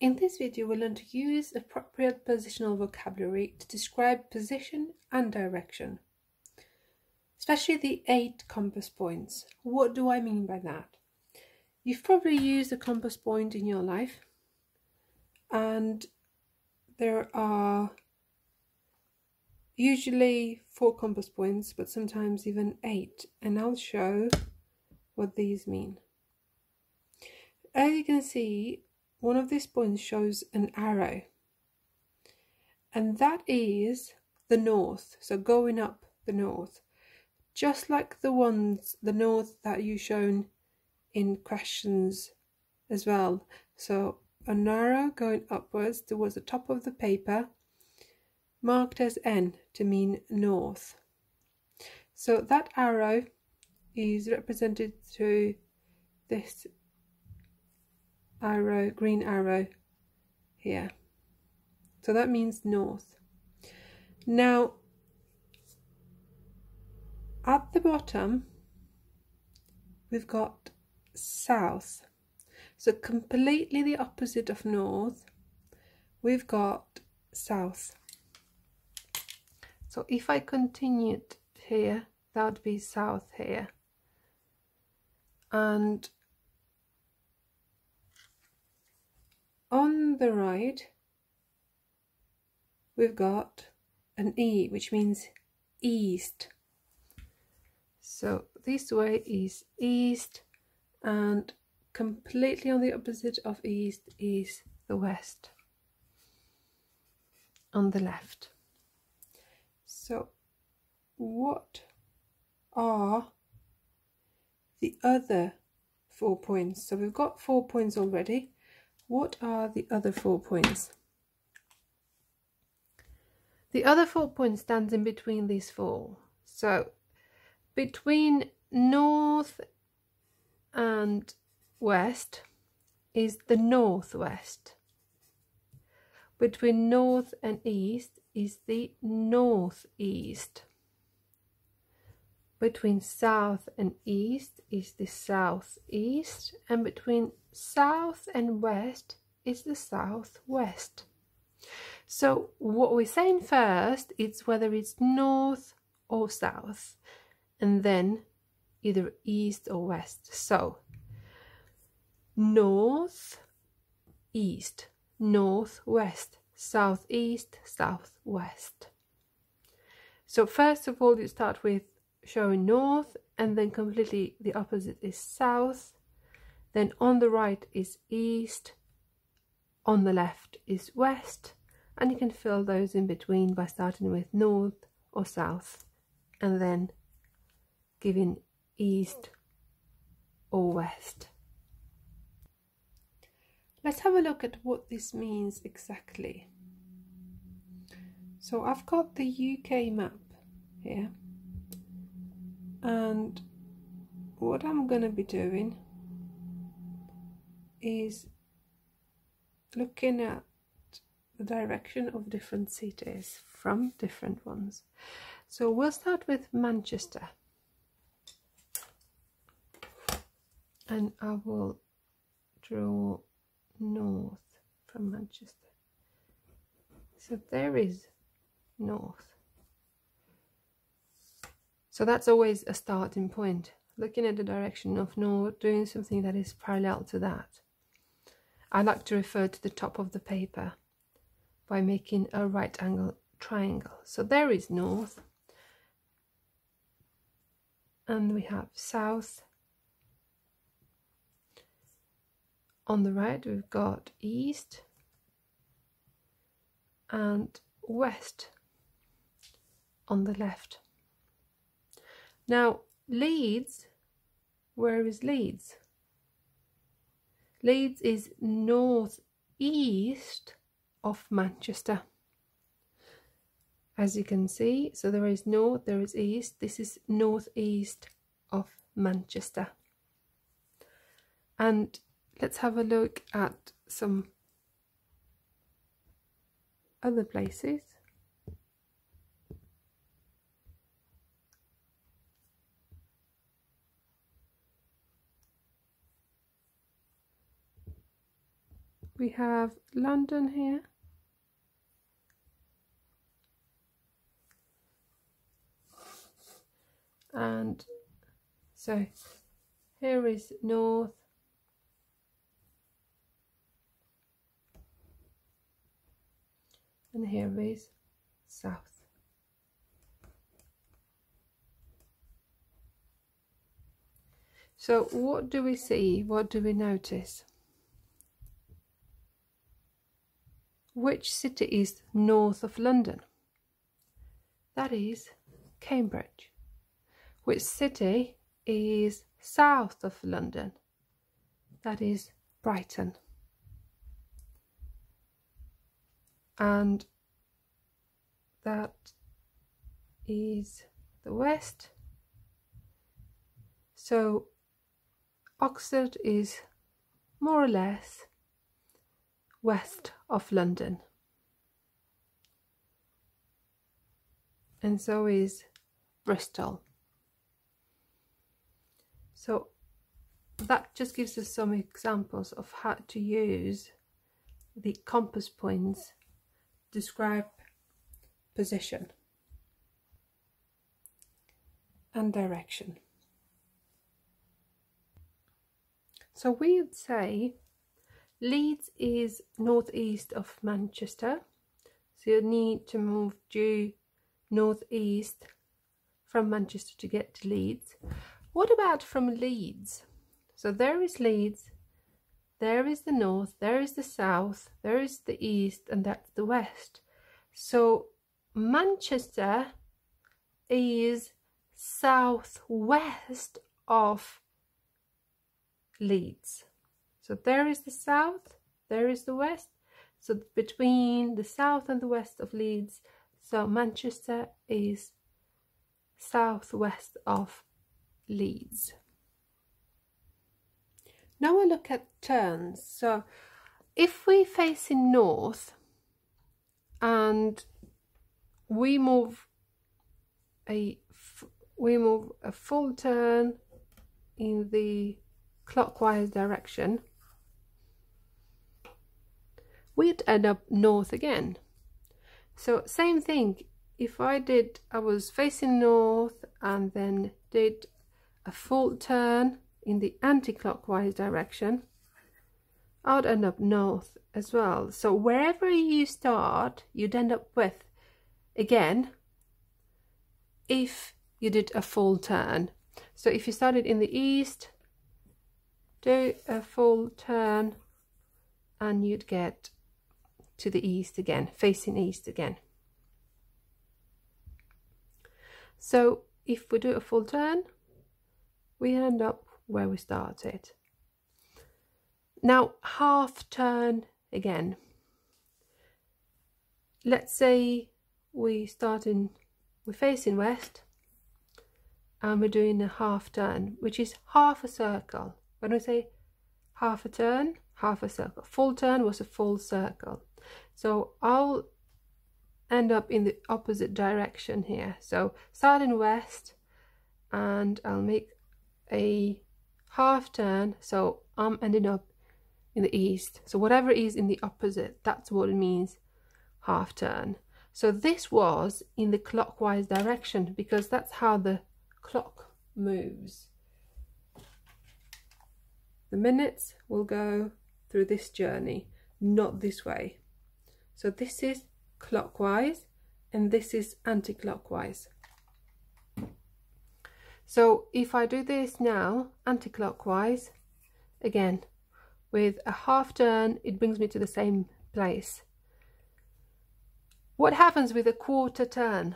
In this video, we'll learn to use appropriate positional vocabulary to describe position and direction, especially the eight compass points. What do I mean by that? You've probably used a compass point in your life, and there are usually four compass points, but sometimes even eight, and I'll show what these mean. As you can see, one of these points shows an arrow. And that is the north so going up the north. Just like the ones the north that you shown in questions as well. So an arrow going upwards towards the top of the paper marked as N to mean north. So that arrow is represented through this arrow, green arrow here. So that means north. Now, at the bottom, we've got south. So completely the opposite of north, we've got south. So if I continued here, that would be south here. And on the right we've got an E which means east. So this way is east and completely on the opposite of east is the west on the left. So what are the other four points? So we've got four points already what are the other four points? The other four points stands in between these four. So between north and west is the northwest. Between north and east is the northeast. Between south and east is the southeast, and between south and west is the southwest. So what we're saying first is whether it's north or south, and then either east or west. So north, east, northwest, southeast, southwest. So first of all, you start with showing north and then completely the opposite is south. Then on the right is east, on the left is west, and you can fill those in between by starting with north or south and then giving east or west. Let's have a look at what this means exactly. So I've got the UK map here and what I'm going to be doing is looking at the direction of different cities from different ones. So we'll start with Manchester. And I will draw north from Manchester. So there is north. So that's always a starting point, looking at the direction of north, doing something that is parallel to that. I like to refer to the top of the paper by making a right angle triangle. So there is north, and we have south. On the right, we've got east and west on the left. Now, Leeds, where is Leeds? Leeds is northeast of Manchester. As you can see, so there is north, there is east. This is northeast of Manchester. And let's have a look at some other places. We have London here. And so here is north. And here is south. So what do we see? What do we notice? Which city is north of London? That is Cambridge. Which city is south of London? That is Brighton. And that is the west. So Oxford is more or less west of London. And so is Bristol. So that just gives us some examples of how to use the compass points to describe position and direction. So we would say Leeds is northeast of Manchester. So you need to move due northeast from Manchester to get to Leeds. What about from Leeds? So there is Leeds, there is the north, there is the south, there is the east, and that's the west. So Manchester is southwest of Leeds. So there is the south, there is the west. So between the south and the west of Leeds, so Manchester is southwest of Leeds. Now I look at turns. So if we face in north and we move a we move a full turn in the clockwise direction, we'd end up north again. So same thing, if I did, I was facing north and then did a full turn in the anti-clockwise direction, I'd end up north as well. So wherever you start, you'd end up with, again, if you did a full turn. So if you started in the east, do a full turn and you'd get to the east again, facing east again. So if we do a full turn, we end up where we started. Now half turn again. Let's say we start in, we're facing west and we're doing a half turn, which is half a circle. When we say half a turn, half a circle. Full turn was a full circle. So I'll end up in the opposite direction here. So starting west and I'll make a half turn. So I'm ending up in the east. So whatever is in the opposite, that's what it means half turn. So this was in the clockwise direction because that's how the clock moves. The minutes will go through this journey, not this way. So this is clockwise and this is anti-clockwise. So if I do this now, anti-clockwise, again, with a half turn, it brings me to the same place. What happens with a quarter turn?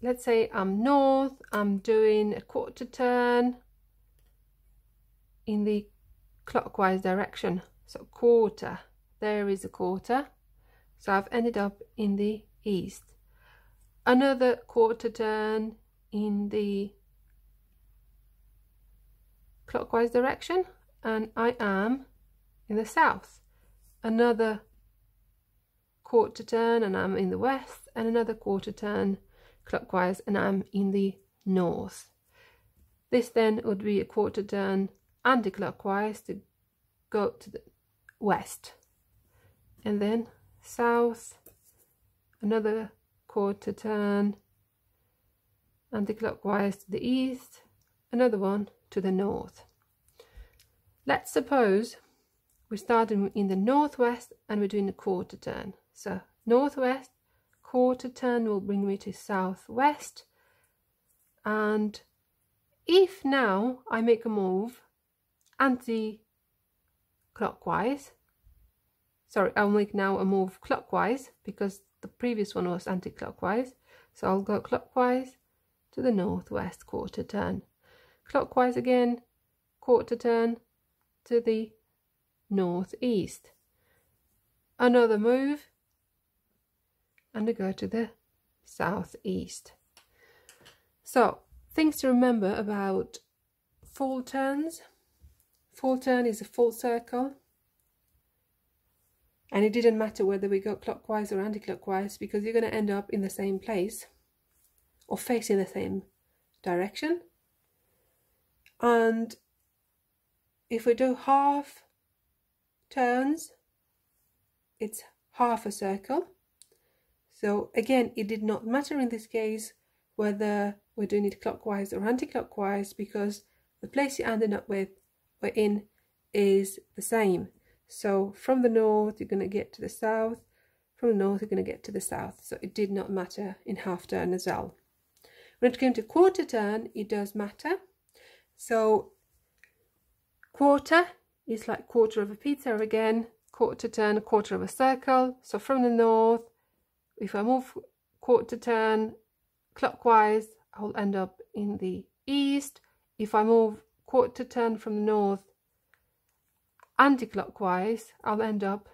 Let's say I'm north, I'm doing a quarter turn, in the clockwise direction. So quarter, there is a quarter. So I've ended up in the east. Another quarter turn in the clockwise direction and I am in the south. Another quarter turn and I'm in the west and another quarter turn clockwise and I'm in the north. This then would be a quarter turn anti-clockwise to go to the west and then south another quarter turn anti-clockwise to the east another one to the north. Let's suppose we're starting in the northwest and we're doing a quarter turn. So northwest quarter turn will bring me to southwest. And if now I make a move anti-clockwise sorry I'll make now a move clockwise because the previous one was anti-clockwise. So I'll go clockwise to the northwest quarter turn. Clockwise again quarter turn to the northeast. Another move and I go to the southeast. So things to remember about full turns. Full turn is a full circle and it didn't matter whether we go clockwise or anti-clockwise because you're going to end up in the same place or facing the same direction. And if we do half turns it's half a circle. So again it did not matter in this case whether we're doing it clockwise or anti-clockwise because the place you ended up with we're in is the same so from the north, you're going to get to the south. From the north, you're going to get to the south. So it did not matter in half turn as well. When it came to quarter turn, it does matter. So quarter is like quarter of a pizza again. Quarter turn, quarter of a circle. So from the north, if I move quarter turn clockwise, I'll end up in the east. If I move quarter turn from the north anti-clockwise, I'll end up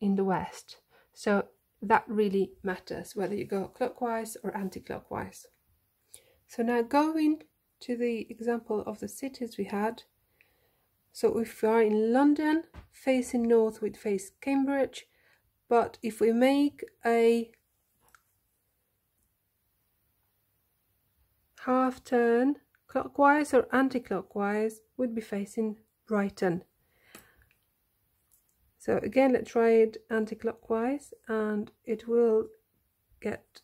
in the west. So that really matters whether you go clockwise or anti-clockwise. So now going to the example of the cities we had. So if we are in London, facing north, we'd face Cambridge. But if we make a half turn clockwise or anti-clockwise, we'd be facing Brighton. So again, let's try it anti-clockwise and it will get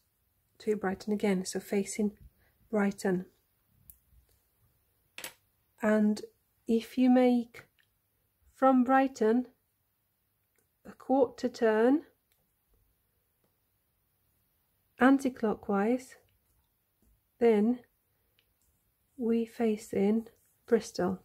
to Brighton again. So facing Brighton. And if you make from Brighton a quarter turn anti-clockwise, then we face in Bristol.